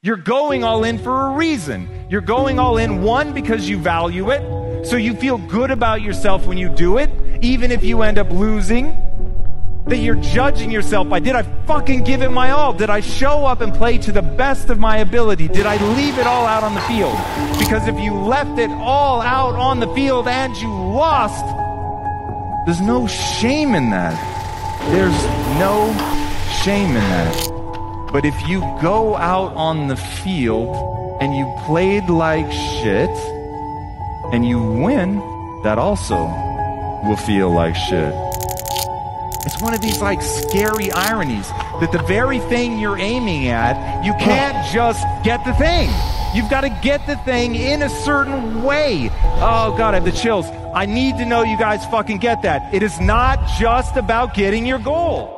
You're going all in for a reason. You're going all in, one, because you value it. So you feel good about yourself when you do it, even if you end up losing. That you're judging yourself by did I fucking give it my all? Did I show up and play to the best of my ability? Did I leave it all out on the field? Because if you left it all out on the field and you lost, there's no shame in that. There's no shame in that. But if you go out on the field and you played like shit and you win, that also will feel like shit. It's one of these like scary ironies that the very thing you're aiming at, you can't just get the thing. You've got to get the thing in a certain way. Oh God, I have the chills. I need to know you guys fucking get that. It is not just about getting your goal.